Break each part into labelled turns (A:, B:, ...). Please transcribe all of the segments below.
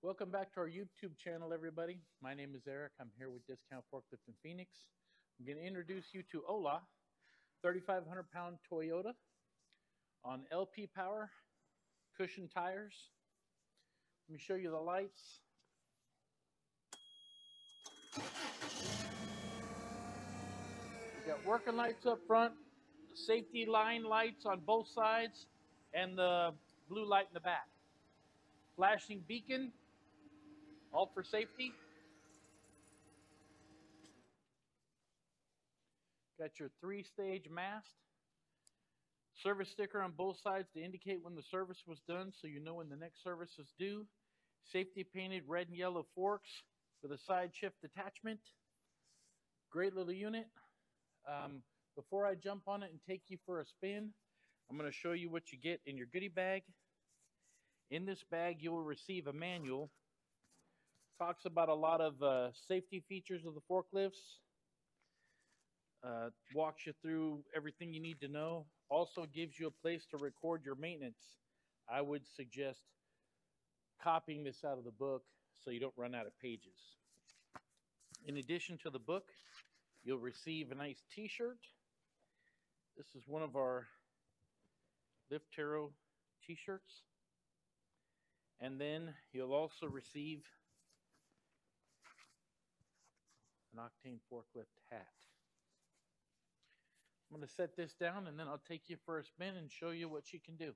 A: Welcome back to our YouTube channel, everybody. My name is Eric. I'm here with Discount Forklift in Phoenix. I'm going to introduce you to Ola, 3,500 pound Toyota on LP power, cushion tires. Let me show you the lights. We got working lights up front, safety line lights on both sides, and the blue light in the back. Flashing beacon all for safety. Got your three stage mast. Service sticker on both sides to indicate when the service was done so you know when the next service is due. Safety painted red and yellow forks with a side shift attachment. Great little unit. Um, before I jump on it and take you for a spin, I'm going to show you what you get in your goodie bag. In this bag, you will receive a manual talks about a lot of uh, safety features of the forklifts. Uh, walks you through everything you need to know. Also gives you a place to record your maintenance. I would suggest copying this out of the book so you don't run out of pages. In addition to the book, you'll receive a nice t-shirt. This is one of our Lift Hero t-shirts. And then you'll also receive an Octane forklift hat. I'm going to set this down and then I'll take you for a spin and show you what she can do.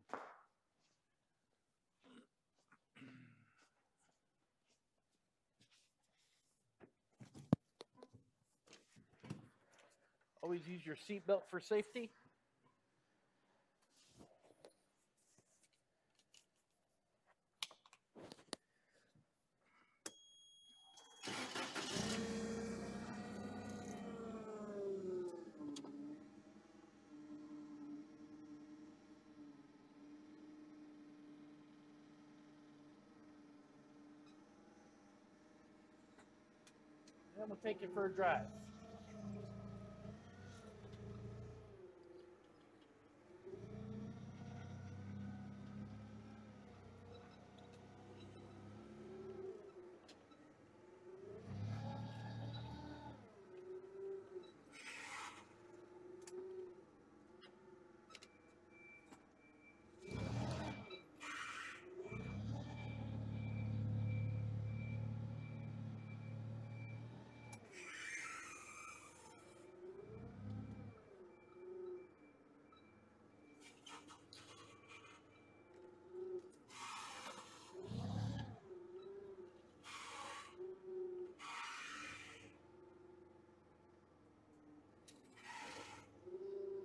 A: Always use your seatbelt for safety. Then we'll take you for a drive.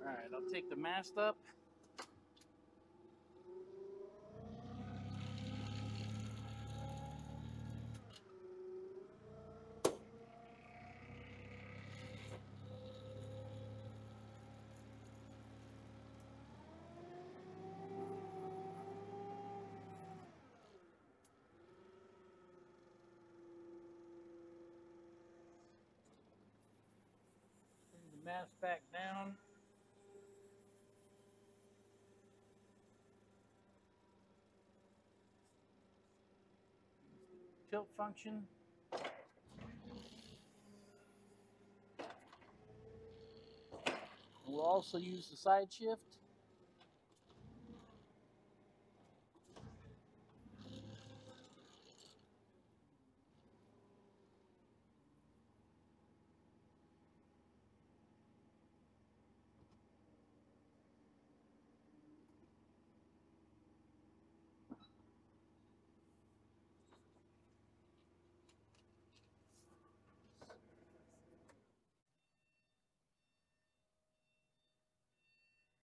A: All right, I'll take the mast up. Mast back down. Tilt function. We'll also use the side shift.